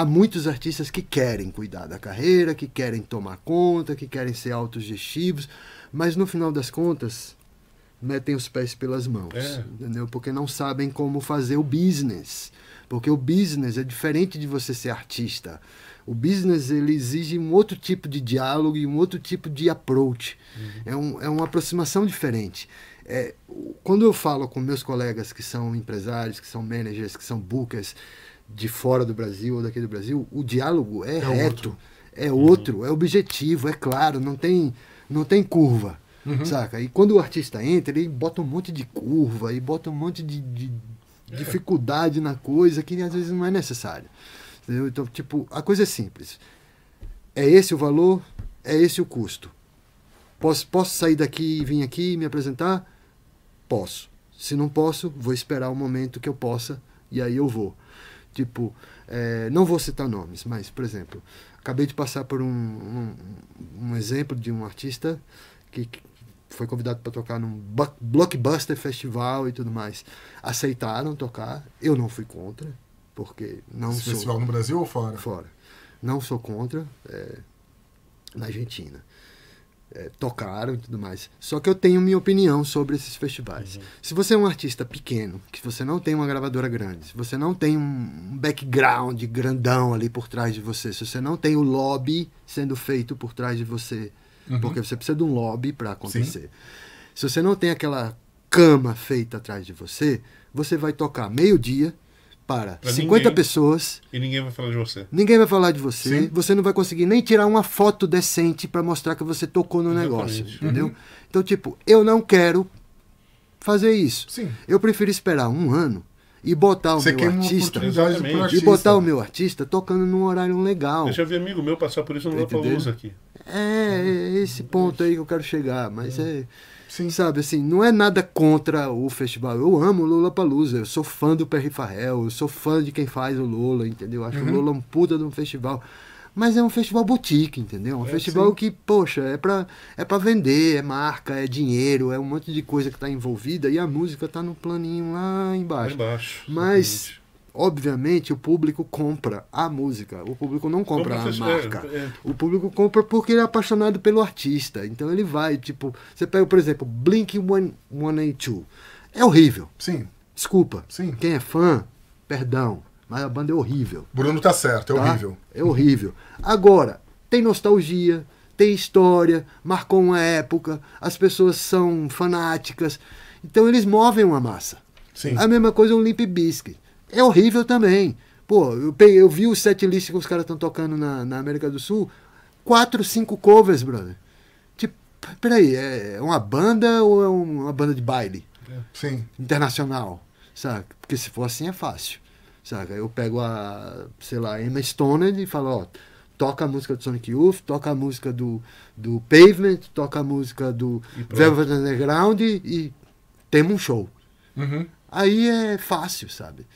há muitos artistas que querem cuidar da carreira, que querem tomar conta, que querem ser autogestivos, mas no final das contas metem os pés pelas mãos, É. entendeu? Porque não sabem como fazer o business. Porque o business é diferente de você ser artista. O business ele exige um outro tipo de diálogo e um outro tipo de approach. É, um, é uma aproximação diferente. É, quando eu falo com meus colegas que são empresários, que são managers, que são bookers de fora do Brasil ou daqui do Brasil, o diálogo é, É reto, outro. é outro, é objetivo, é claro, não tem, não tem curva. Saca? E quando o artista entra, ele bota um monte de curva e bota um monte de, de dificuldade na coisa que às vezes não é necessário. Entendeu? Então, tipo, a coisa é simples. É esse o valor, é esse o custo. Posso, posso sair daqui e vir aqui e me apresentar? Posso. Se não posso, vou esperar o momento que eu possa e aí eu vou. Tipo, é, não vou citar nomes, mas, por exemplo, acabei de passar por um, um, um exemplo de um artista que, que foi convidado para tocar num bu- blockbuster festival e tudo mais. Aceitaram tocar, eu não fui contra, porque não Esse sou festival no Brasil ou fora? fora. Não sou contra, é, na Argentina. É, tocaram e tudo mais. Só que eu tenho minha opinião sobre esses festivais. Se você é um artista pequeno, que você não tem uma gravadora grande, se você não tem um background grandão ali por trás de você, se você não tem o lobby sendo feito por trás de você, Uhum. porque você precisa de um lobby para acontecer. Se você não tem aquela cama feita atrás de você, você vai tocar meio-dia para Pra 50 ninguém. pessoas E ninguém vai falar de você. Ninguém vai falar de você. Sim. Você não vai conseguir nem tirar uma foto decente para mostrar que você tocou no Exatamente. negócio. Entendeu? Então, tipo, eu não quero fazer isso. Sim. Eu prefiro esperar um ano e botar o Você meu quer uma artista. pro E E artista. botar o meu artista tocando num horário legal. Eu já vi amigo meu passar por isso no? Lollapalooza aqui. É, é esse ponto aí que eu quero chegar. Mas é. Sim. Sabe, assim, não é nada contra o festival. Eu amo o Lula Palusa, eu sou fã do Perry Farrell, eu sou fã de quem faz o Lula, entendeu? Eu Acho Uhum. o Lula um puta de um festival. Mas é um festival boutique, entendeu? Um É, festival sim. que, poxa, é pra, é pra vender, é marca, é dinheiro, é um monte de coisa que tá envolvida e a música tá no planinho lá Lá embaixo. embaixo. Mas, obviamente, o público compra a música. O público não compra, a marca. é, é. O público compra porque ele é apaixonado pelo artista. Então ele vai, tipo, você pega, por exemplo, Blink 182. É horrível. Sim. Desculpa. Sim. Quem é fã, perdão. Mas a banda é horrível. Bruno tá certo, é tá? horrível. É horrível. Agora, tem nostalgia, tem história, marcou uma época, as pessoas são fanáticas. Então eles movem uma massa. Sim. A mesma coisa o Limp Bizkit. É horrível também. Pô, eu, peguei, eu vi o set list que os caras estão tocando na, na América do Sul. Quatro, cinco covers, brother. Tipo, peraí, é uma banda ou é um- uma banda de baile? Sim. internacional, sabe? Porque se for assim é fácil, sabe? Eu pego a, sei lá, Emma Stone e falo, ó, toca a música do Sonic Youth, toca a música do, do Pavement, toca a música do. Velvet Underground e, e temos um show. Uhum. Aí é fácil, sabe?